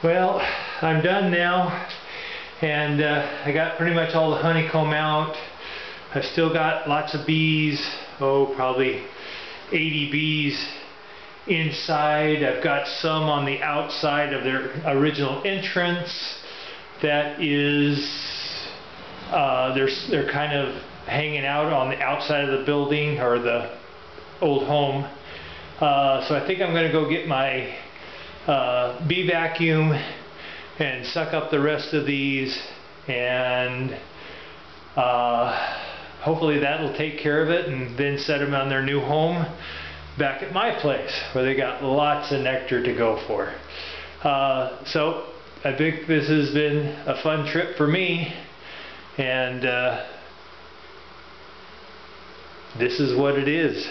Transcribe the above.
Well, I'm done now, and uh, I got pretty much all the honeycomb out. I've still got lots of bees, oh, probably 80 bees inside. I've got some on the outside of their original entrance. That is, uh, they're, they're kind of hanging out on the outside of the building or the old home. Uh, so I think I'm going to go get my uh, bee vacuum and suck up the rest of these and uh, hopefully that'll take care of it and then set them on their new home back at my place where they got lots of nectar to go for. Uh, so I think this has been a fun trip for me and uh, this is what it is.